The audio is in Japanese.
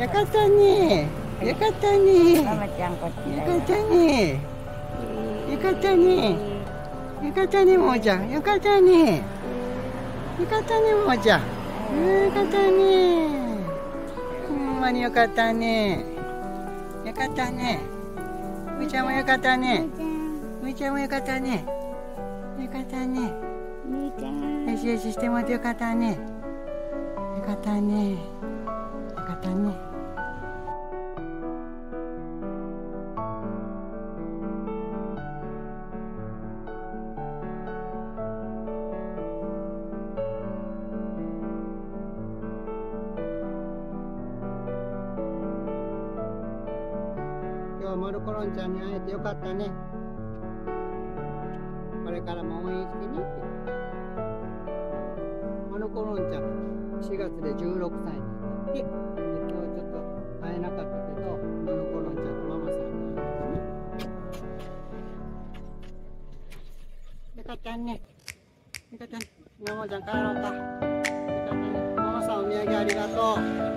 よかったねよかったねママちゃんこっちよかったねよかったねよかったねもーちゃんよかったねよかったねもーちゃんよかったねほんまによかったねよかったねむーちゃんもよかったねむーちゃんもよかったねよかったねよしよししてもらってよかったねよかったねよかったね今日はマルコロンちゃんに会えてよかったね。これからも応援してねって。マルコロンちゃん4月で16歳になって。で今日ちょっと会えなかったけどマルコロンちゃんとママさんに会えて。ねよかったね。よかったねママちゃん帰ろうか。よかったねママさんお土産ありがとう。